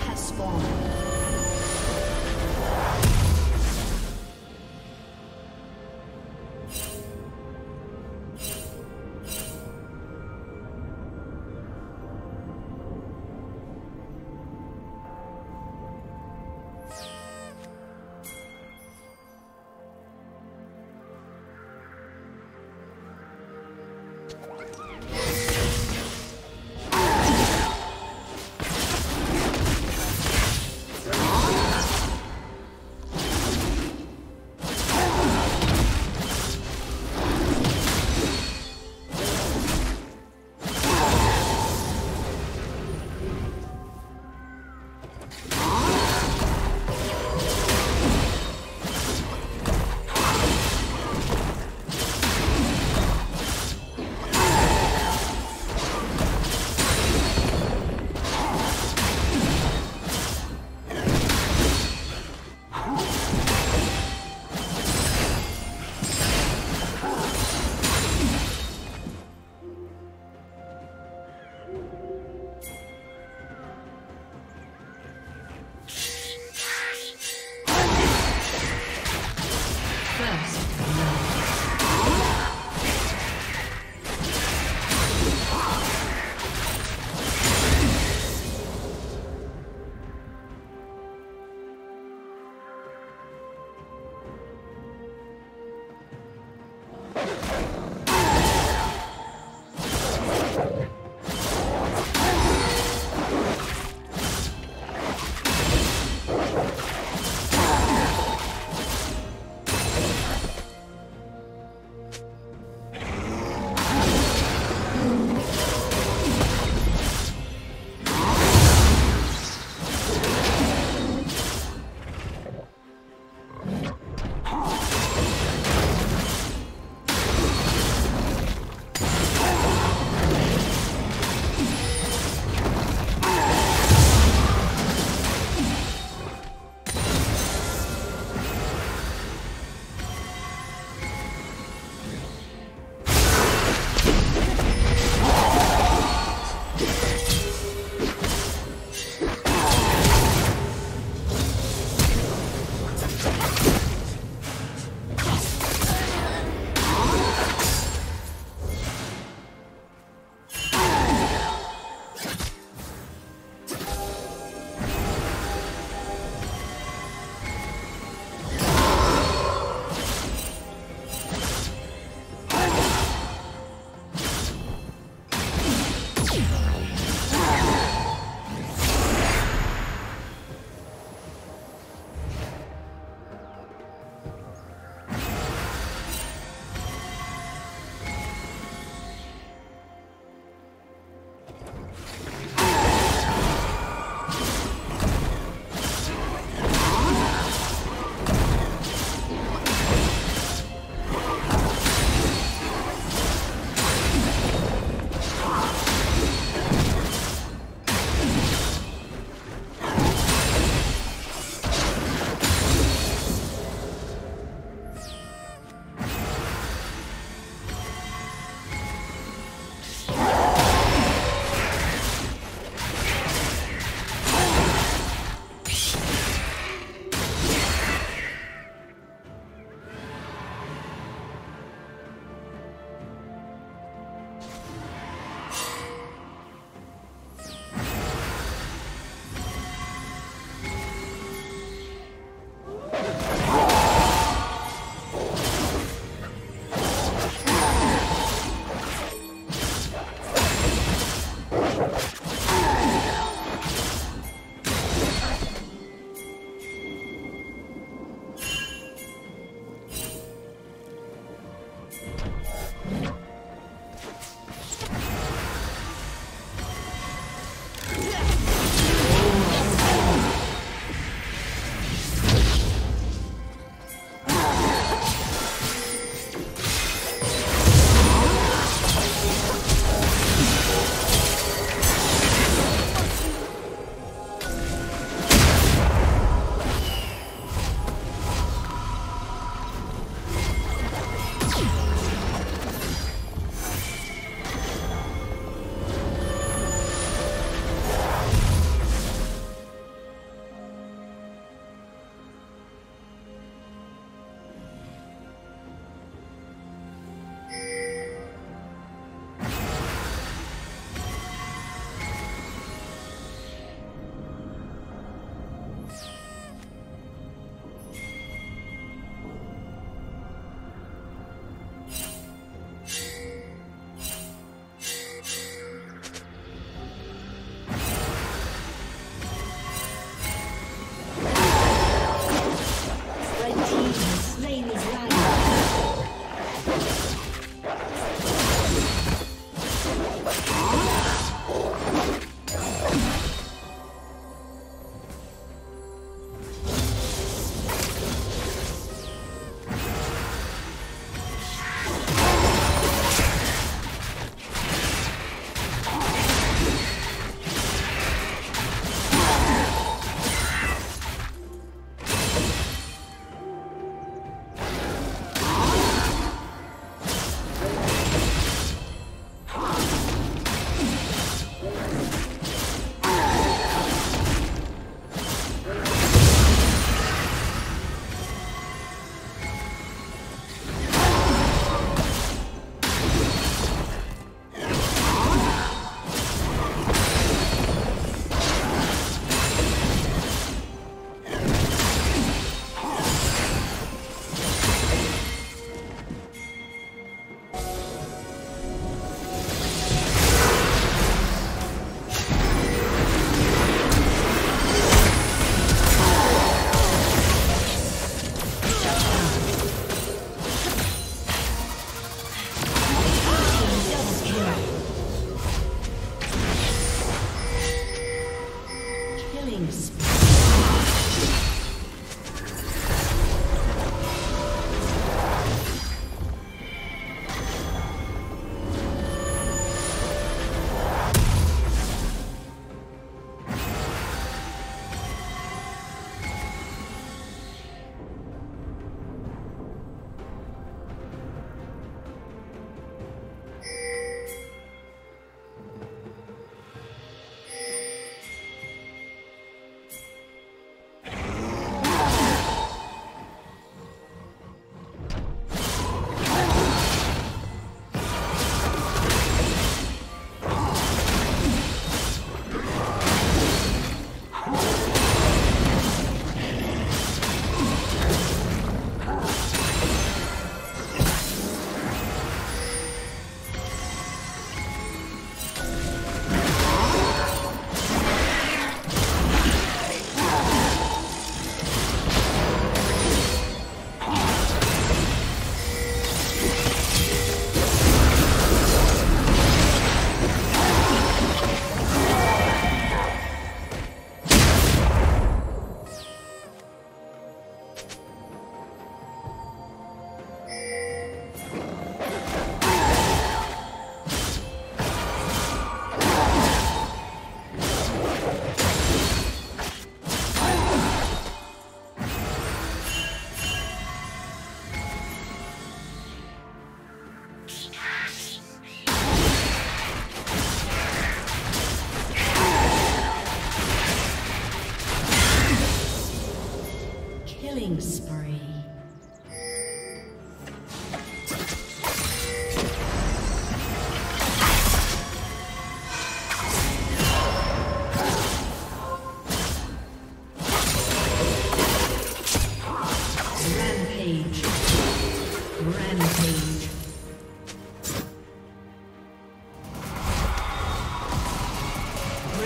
Have spawned.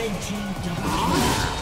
Red team double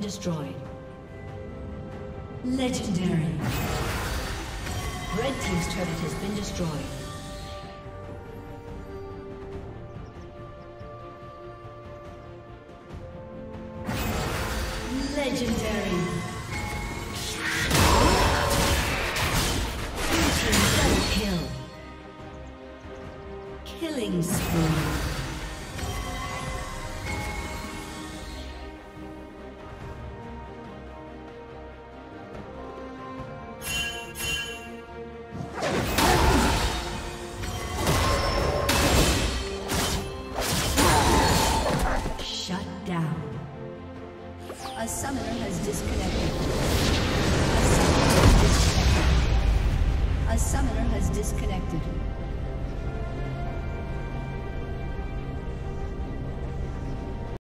been destroyed. Legendary. Red Team's turret has been destroyed. Legendary. Team double kill. Killing spree.